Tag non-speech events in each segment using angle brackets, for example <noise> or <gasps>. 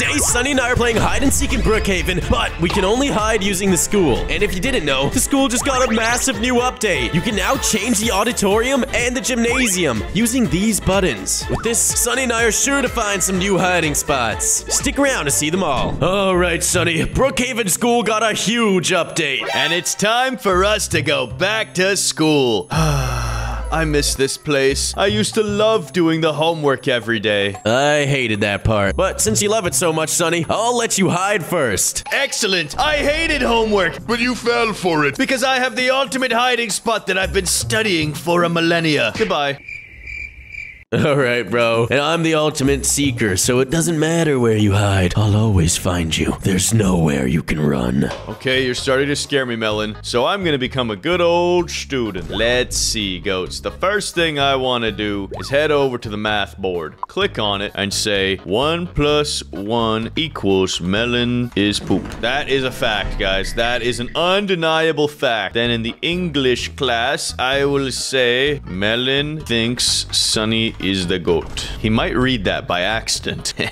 Today, Sunny and I are playing hide and seek in Brookhaven, but we can only hide using the school. And if you didn't know, the school just got a massive new update. You can now change the auditorium and the gymnasium using these buttons. With this, Sunny and I are sure to find some new hiding spots. Stick around to see them all. All right, Sunny. Brookhaven School got a huge update. And it's time for us to go back to school. <sighs> <sighs> I miss this place. I used to love doing the homework every day. I hated that part. But since you love it so much, Sunny, I'll let you hide first. Excellent. I hated homework But you fell for it. because I have the ultimate hiding spot that I've been studying for a millennia. Goodbye. <laughs> All right, bro. And I'm the ultimate seeker, so it doesn't matter where you hide. I'll always find you. There's nowhere you can run. Okay, you're starting to scare me, Melon. So I'm gonna become a good old student. Let's see, goats. The first thing I want to do is head over to the math board. Click on it and say 1 plus 1 equals melon is poop. That is a fact, guys. That is an undeniable fact. Then in the English class, I will say melon thinks Sunny is the goat. He might read that by accident. <laughs>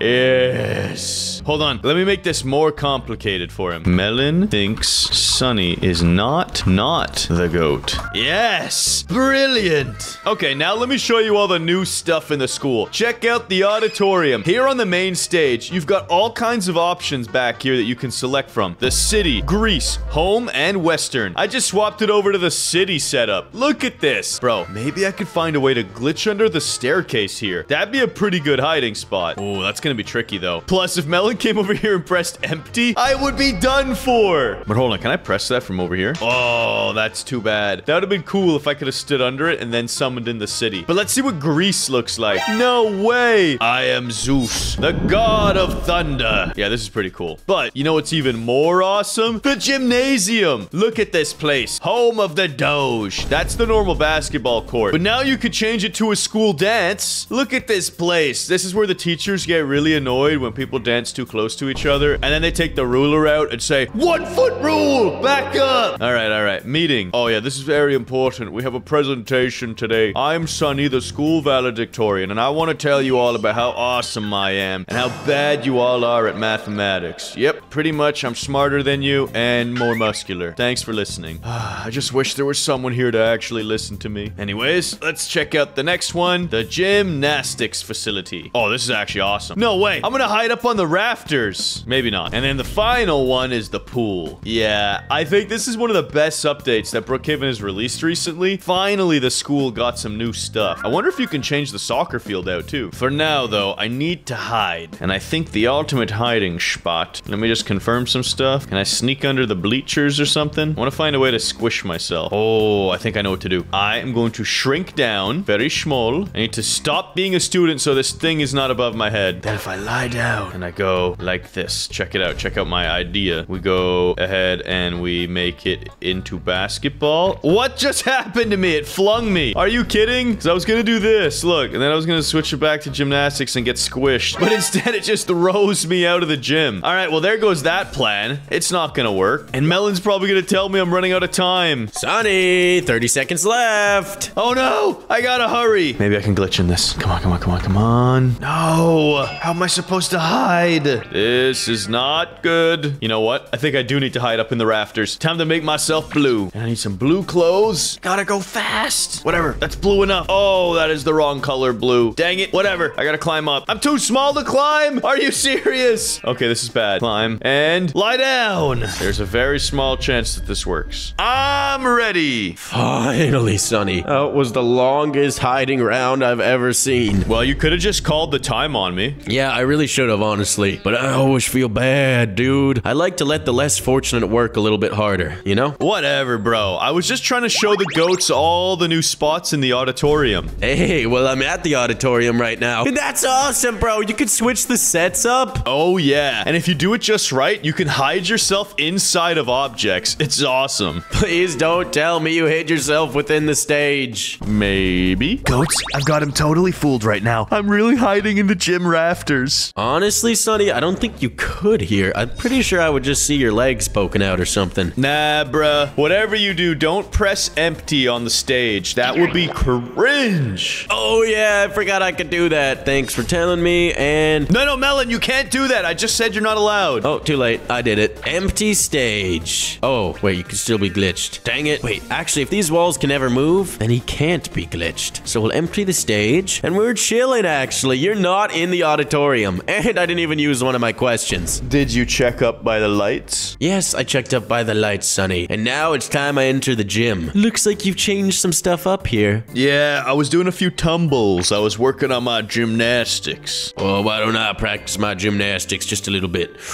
Yes. Hold on. Let me make this more complicated for him. Melon thinks Sunny is not not the goat. Yes. Brilliant. Okay, now let me show you all the new stuff in the school. Check out the auditorium. Here on the main stage, you've got all kinds of options back here that you can select from. The city, Greece, home, and western. I just swapped it over to the city setup. Look at this. Bro, maybe I could find a way to glitch under the staircase here. That'd be a pretty good hiding spot. Oh, that's gonna be tricky though. Plus, if Melon came over here and pressed empty, I would be done for. But hold on, can I press that from over here? Oh, that's too bad. That would have been cool if I could have stood under it and then summoned in the city. But let's see what Greece looks like. No way. I am Zeus, the god of thunder. Yeah, this is pretty cool. But you know what's even more awesome? The gymnasium. Look at this place. Home of the Doge. That's the normal basketball court. But now you could change it to a school dance. Look at this place. This is where the teachers get really annoyed when people dance too close to each other. And then they take the ruler out and say, one foot rule, back up. All right, all right. Meeting. Oh yeah, this is very important. We have a presentation today. I'm Sunny, the school valedictorian, and I want to tell you all about how awesome I am and how bad you all are at mathematics. Yep, pretty much I'm smarter than you and more muscular. Thanks for listening. <sighs> I just wish there was someone here to actually listen to me. Anyways, let's check out the next one, the gymnastics facility. Oh, this is actually awesome. No way. I'm gonna hide up on the rafters. Maybe not. And then the final one is the pool. Yeah, I think this is one of the best updates that Brookhaven has released recently. Finally, the school got some new stuff. I wonder if you can change the soccer field out too. For now, though, I need to hide. And I think the ultimate hiding spot. Let me just confirm some stuff. Can I sneak under the bleachers or something? I want to find a way to squish myself. Oh, I think I know what to do. I am going to shrink down, very small. I need to stop being a student so this thing is not above my head. Then if I lie down and I go like this, check it out. Check out my idea. We go ahead and we make it into basketball. What just <laughs> happened to me? It flung me. Are you kidding? Because I was going to do this. Look, and then I was going to switch it back to gymnastics and get squished. <laughs> But instead, it just throws me out of the gym. All right, well, there goes that plan. It's not going to work. And Melon's probably going to tell me I'm running out of time. Sunny, 30 seconds left. Oh no! I gotta hurry! Maybe I can glitch in this. Come on, come on, come on, come on. No! How am I supposed to hide? This is not good. You know what? I think I do need to hide up in the rafters. Time to make myself blue. And I need some blue clothes. Gotta go fast. Whatever. That's blue enough. Oh, that is the wrong color blue. Dang it. Whatever. I gotta climb up. I'm too small to climb. Are you serious? Okay, this is bad. Climb and lie down. There's a very small chance that this works. I'm ready. Finally, Sunny. That was the longest hiding round I've ever seen. Well, you could have just called the time on me. Yeah, I really should have, honestly. But I always feel bad, dude. I like to let the less fortunate work a little bit harder, you know? Whatever, bro. I was just trying to show the goats all the new spots in the auditorium. Hey, well, I'm at the auditorium right now. And that's awesome, bro. You could switch the sets up. Oh, yeah. And if you do it just right, you can hide yourself inside of objects. It's awesome. <laughs> Please don't tell me you hid yourself within the stage. Maybe. Goats, I've got him totally fooled right now. I'm really hiding in the gym rafters. Honestly, Sunny, honestly, I don't think you could here. I'm pretty sure I would just see your legs poking out or something. Nah, bruh. Whatever you do, don't press empty on the stage. That would be cringe. Oh, yeah, I forgot I could do that. Thanks for telling me, and... No, no, Melon, you can't do that. I just said you're not allowed. Oh, too late. I did it. Empty stage. Oh, wait, you can still be glitched. Dang it. Wait, actually, if these walls can ever move, then he can't be glitched. So we'll empty the stage, and we're chilling, actually. You're not in the auditorium, <laughs> and I didn't even use one of my questions. Did you check up by the lights? Yes, I checked up by the lights, Sunny, and now it's time I enter the gym. Looks like you've changed some stuff up here. Yeah, I was doing a few tumbles. I was working on my gymnastics. Well, why don't I practice my gymnastics just a little bit? <sighs>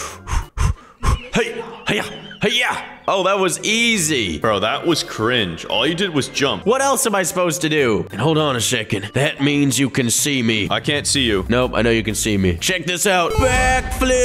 Hey, hey, hey, <laughs> yeah. Oh, that was easy. Bro, that was cringe. All you did was jump. What else am I supposed to do? And hold on a second. That means you can see me. I can't see you. Nope, I know you can see me. Check this out. Backflip!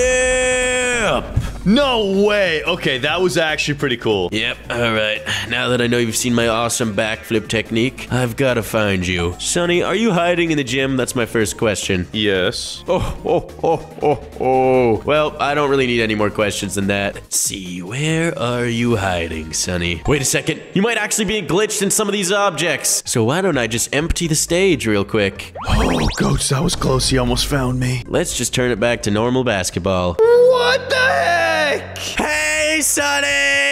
No way. Okay, that was actually pretty cool. Yep, alright. Now that I know you've seen my awesome backflip technique, I've gotta find you. Sunny, are you hiding in the gym? That's my first question. Yes. Oh, oh, oh, oh, oh. Well, I don't really need any more questions than that. Let's see, where are you hiding, Sunny? Wait a second. You might actually be glitched in some of these objects. So why don't I just empty the stage real quick? Oh, Goats, that was close. He almost found me. Let's just turn it back to normal basketball. What the heck? Hey, Sunny!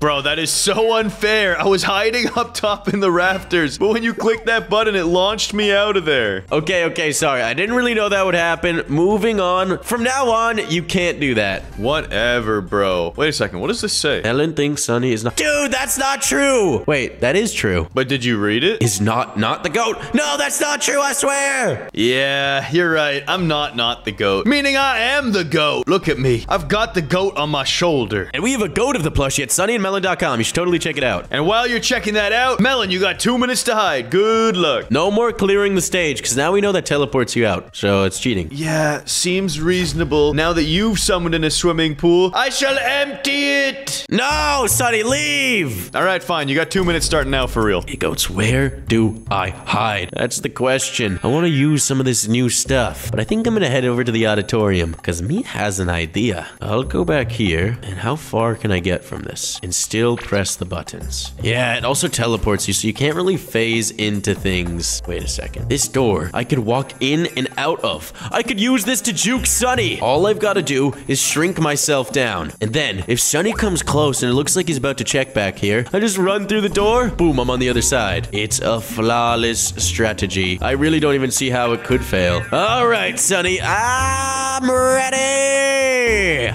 Bro, that is so unfair. I was hiding <laughs> up top in the rafters, but when you clicked that button, it launched me out of there. Okay, okay, sorry. I didn't really know that would happen. Moving on. From now on, you can't do that. Whatever, bro. Wait a second. What does this say? Ellen thinks Sunny is not- Dude, that's not true! Wait, that is true. But did you read it? Is not not the goat. No, that's not true, I swear! Yeah, you're right. I'm not not the goat. Meaning I am the goat. Look at me. I've got the goat on my shoulder. And we have a goat of the plushie at sunnyandmelon.com. You should totally check it out. And while you're checking that out, Melon, you got two minutes to hide. Good luck. No more clearing the stage, because now we know that teleports you out. So it's cheating. Yeah, seems reasonable. Now that you've summoned in a swimming pool, I shall empty it. No, Sunny, leave! All right, fine. You got two minutes starting now for real. Hey, goats, where do I hide? That's the question. I want to use some of this new stuff, but I think I'm going to head over to the auditorium, because me has an idea. I'll go back here, and how far can I get from this? And still press the buttons. Yeah, it also teleports you, so you can't really phase into things. Wait a second. This door, I could walk in and out of. I could use this to juke Sunny. All I've got to do is shrink myself down. And then, if Sunny comes close and it looks like he's about to check back here, I just run through the door. Boom, I'm on the other side. It's a flawless strategy. I really don't even see how it could fail. All right, Sunny, I'm ready.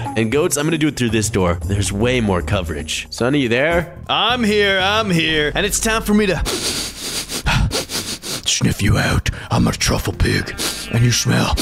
And goats, I'm gonna do it through this door. There's way more coverage. Sunny, you there? I'm here. I'm here. And it's time for me to <sighs> sniff you out. I'm a truffle pig. And you smell.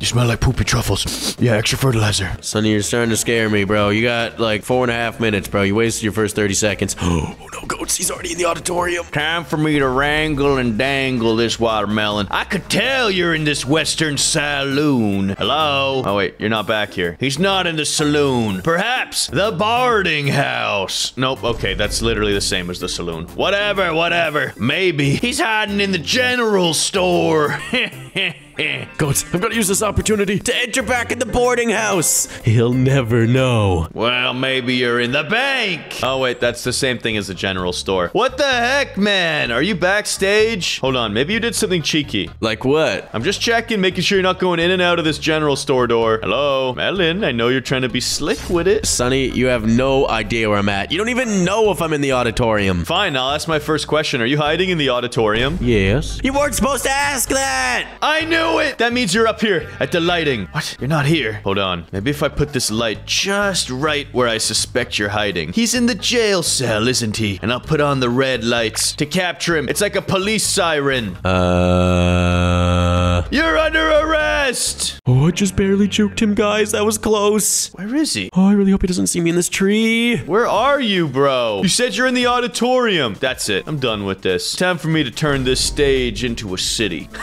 You smell like poopy truffles. Yeah, extra fertilizer. Sunny, you're starting to scare me, bro. You got like four and a half minutes, bro. You wasted your first 30 seconds. <gasps> Oh, no, goats. He's already in the auditorium. Time for me to wrangle and dangle this watermelon. I could tell you're in this western saloon. Hello? Oh, wait, you're not back here. He's not in the saloon. Perhaps the barding house. Nope, okay, that's literally the same as the saloon. Whatever, whatever. Maybe he's hiding in the general store. <laughs> Eh, goats, I've got to use this opportunity to enter back in the boarding house. He'll never know. Well, maybe you're in the bank. Oh, wait, that's the same thing as the general store. What the heck, man? Are you backstage? Hold on, maybe you did something cheeky. Like what? I'm just checking, making sure you're not going in and out of this general store door. Hello? Madeline, I know you're trying to be slick with it. Sunny, you have no idea where I'm at. You don't even know if I'm in the auditorium. Fine, I'll ask my first question. Are you hiding in the auditorium? Yes. You weren't supposed to ask that! I knew it! That means you're up here at the lighting. What? You're not here. Hold on. Maybe if I put this light just right where I suspect you're hiding. He's in the jail cell, isn't he? And I'll put on the red lights to capture him. It's like a police siren. Uh. You're under arrest! Oh, I just barely juked him, guys. That was close. Where is he? Oh, I really hope he doesn't see me in this tree. Where are you, bro? You said you're in the auditorium. That's it. I'm done with this. Time for me to turn this stage into a city. <laughs>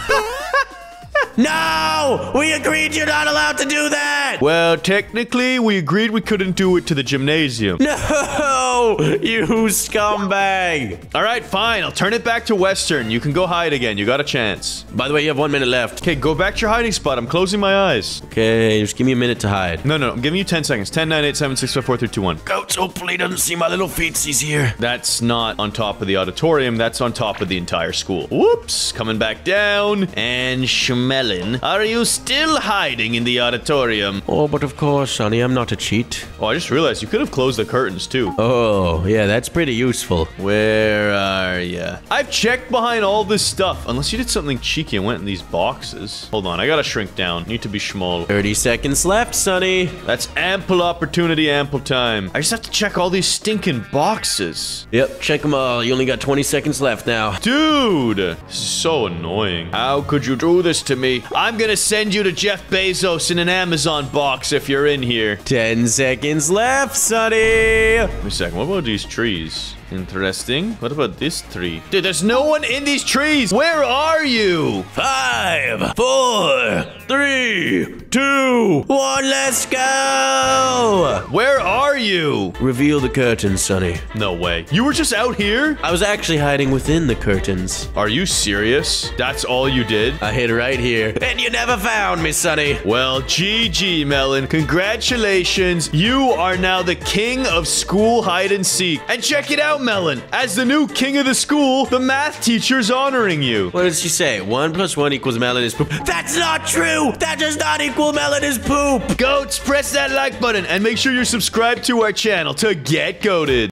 No! We agreed you're not allowed to do that! Well, technically, we agreed we couldn't do it to the gymnasium. No! No, you scumbag. All right, fine. I'll turn it back to Western. You can go hide again. You got a chance. By the way, you have one minute left. Okay, go back to your hiding spot. I'm closing my eyes. Okay, just give me a minute to hide. No, no, no. I'm giving you 10 seconds. 10, 9, 8, 7, 6, 5, 4, 3, 2, 1. Goats, hopefully he doesn't see my little feetsies here. That's not on top of the auditorium. That's on top of the entire school. Whoops. Coming back down. And Schmelin, are you still hiding in the auditorium? Oh, but of course, Sunny, I'm not a cheat. Oh, I just realized you could have closed the curtains too. Oh, Oh, yeah, that's pretty useful. Where are ya? I've checked behind all this stuff. Unless you did something cheeky and went in these boxes. Hold on, I gotta shrink down. Need to be small. 30 seconds left, Sunny. That's ample opportunity, ample time. I just have to check all these stinking boxes. Yep, check them all. You only got 20 seconds left now. Dude, this is so annoying. How could you do this to me? I'm gonna send you to Jeff Bezos in an Amazon box if you're in here. 10 seconds left, Sunny. Wait a second, what about these trees? Interesting. What about this tree? Dude, there's no one in these trees. Where are you? Five, four, three, two, one, let's go! Where are you? Reveal the curtains, Sunny. No way. You were just out here? I was actually hiding within the curtains. Are you serious? That's all you did? I hid right here. And you never found me, Sunny. Well, GG, Melon. Congratulations. You are now the king of school hide and seek. And check it out, Melon. As the new king of the school, the math teacher's honoring you. What did she say? One plus one equals melon is poop. That's not true! That does not equal melon is poop! Goats, press that like button and make sure you're subscribed to our channel to get goaded.